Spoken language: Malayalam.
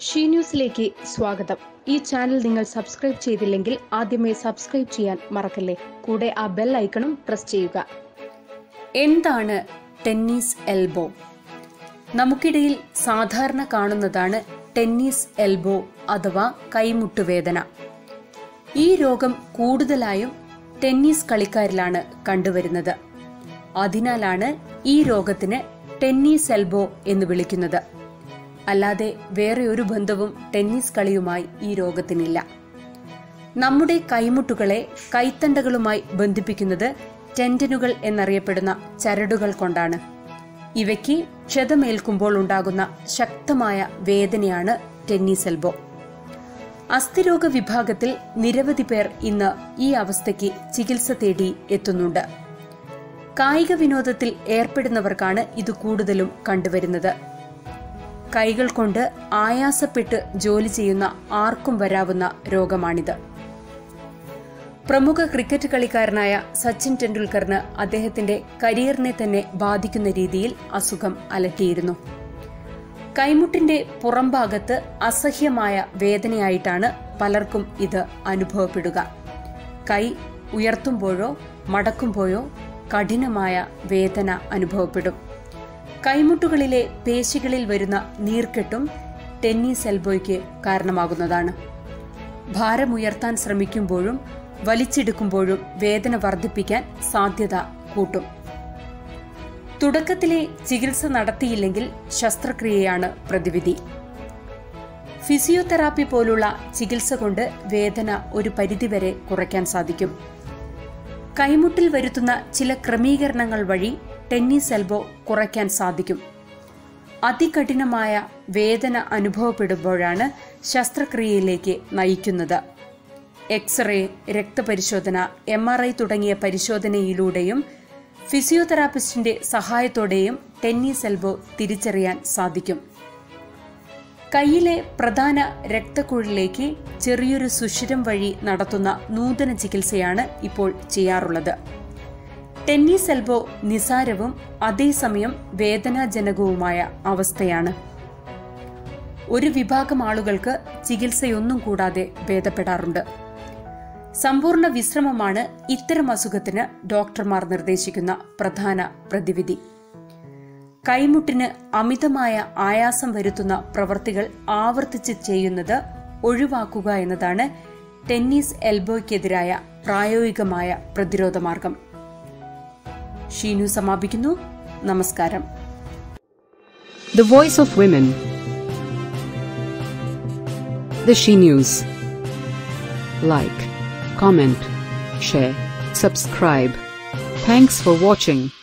ഷീ ന്യൂസിലേക്ക് സ്വാഗതം. ഈ ചാനൽ നിങ്ങൾ സബ്സ്ക്രൈബ് ചെയ്തില്ലെങ്കിൽ ആദ്യമേ സബ്സ്ക്രൈബ് ചെയ്യാൻ മറക്കല്ലേ? കൂടെ ആ ബെൽ ഐക്കണും പ്രസ് ചെയ്യുക. എന്താണ് ടെന്നീസ് എൽബോ? നമുക്കിടയിൽ സാധാരണ കാണുന്നതാണ് ടെന്നീസ് എൽബോ അഥവാ കൈമുട്ടുവേദന. ഈ രോഗം കൂടുതലായും ടെന്നീസ് കളിക്കാരിലാണ് കണ്ടുവരുന്നത്. അതിനാലാണ് ഈ രോഗത്തിന് ടെന്നീസ് എൽബോ എന്ന് വിളിക്കുന്നത്. അല്ലാതെ വേറെ ഒരു ബന്ധവും ടെന്നീസ് കളിയുമായി ഈ രോഗത്തിനില്ല. നമ്മുടെ കൈമുട്ടുകളെ കൈത്തണ്ടകളുമായി ബന്ധിപ്പിക്കുന്നത് ടെൻഡനുകൾ എന്നറിയപ്പെടുന്ന ചരടുകൾ കൊണ്ടാണ്. ഇവയ്ക്ക് ക്ഷതമേൽക്കുമ്പോൾ ഉണ്ടാകുന്ന ശക്തമായ വേദനയാണ് ടെന്നീസ് എൽബോ. അസ്ഥിരോഗ വിഭാഗത്തിൽ നിരവധി പേർ ഇന്ന് ഈ അവസ്ഥയ്ക്ക് ചികിത്സ തേടി എത്തുന്നുണ്ട്. കായിക വിനോദത്തിൽ ഏർപ്പെടുന്നവർക്കാണ് ഇത് കൂടുതലും കണ്ടുവരുന്നത്. കൈകൾ കൊണ്ട് ആയാസപ്പെട്ട് ജോലി ചെയ്യുന്ന ആർക്കും വരാവുന്ന രോഗമാണിത്. പ്രമുഖ ക്രിക്കറ്റ് കളിക്കാരനായ സച്ചിൻ ടെണ്ടുൽക്കറിന് അദ്ദേഹത്തിന്റെ കരിയറിനെ തന്നെ ബാധിക്കുന്ന രീതിയിൽ അസുഖം അലട്ടിയിരുന്നു. കൈമുട്ടിന്റെ പുറംഭാഗത്ത് അസഹ്യമായ വേദനയായിട്ടാണ് പലർക്കും ഇത് അനുഭവപ്പെടുക. കൈ ഉയർത്തുമ്പോഴോ മടക്കുമ്പോഴോ കഠിനമായ വേദന അനുഭവപ്പെടും. കൈമുട്ടുകളിലെ പേശികളിൽ വരുന്ന നീർക്കെട്ടും ടെന്നീസ് എൽബോയ്ക്ക് കാരണമാകുന്നതാണ്. ഭാരമുയർത്താൻ ശ്രമിക്കുമ്പോഴും വലിച്ചെടുക്കുമ്പോഴും വേദന വർദ്ധിപ്പിക്കാൻ സാധ്യത കൂട്ടും. തുടക്കത്തിലെ ചികിത്സ നടത്തിയില്ലെങ്കിൽ ശസ്ത്രക്രിയയാണ് പ്രതിവിധി. ഫിസിയോതെറാപ്പി പോലുള്ള ചികിത്സ കൊണ്ട് വേദന ഒരു പരിധിവരെ കുറയ്ക്കാൻ സാധിക്കും. കൈമുട്ടിൽ വരുത്തുന്ന ചില ക്രമീകരണങ്ങൾ വഴി ടെന്നീസ് എൽബോ കുറയ്ക്കാൻ സാധിക്കും. അതികഠിനമായ വേദന അനുഭവപ്പെടുമ്പോഴാണ് ശസ്ത്രക്രിയയിലേക്ക് നയിക്കുന്നത്. എക്സ്റേ രക്തപരിശോധന എം ആർ ഐ തുടങ്ങിയ പരിശോധനയിലൂടെയും ഫിസിയോതെറാപ്പിസ്റ്റിന്റെ സഹായത്തോടെയും ടെന്നീസ് എൽബോ തിരിച്ചറിയാൻ സാധിക്കും. കൈയിലെ പ്രധാന രക്തക്കുഴലിലേക്ക് ചെറിയൊരു സുഷിരം വഴി നടത്തുന്ന നൂതന ചികിത്സയാണ് ഇപ്പോൾ ചെയ്യാറുള്ളത്. ടെന്നീസ് എൽബോ നിസാരവും അതേസമയം വേദനാജനകവുമായ അവസ്ഥയാണ്. ഒരു വിഭാഗം ആളുകൾക്ക് ചികിത്സയൊന്നും കൂടാതെ ഭേദപ്പെടാറുണ്ട്. സമ്പൂർണ വിശ്രമമാണ് ഇത്തരം അസുഖത്തിന് ഡോക്ടർമാർ നിർദ്ദേശിക്കുന്ന പ്രധാന പ്രതിവിധി. കൈമുട്ടിന് അമിതമായ ആയാസം വരുത്തുന്ന പ്രവൃത്തികൾ ആവർത്തിച്ച് ചെയ്യുന്നത് ഒഴിവാക്കുക എന്നതാണ് ടെന്നീസ് എൽബോയ്ക്കെതിരായ പ്രായോഗികമായ പ്രതിരോധ മാർഗം. ഷീനു സമാപിക്കുന്നു. നമസ്കാരം. The voice of women the she news like comment, share subscribe thanks for watching.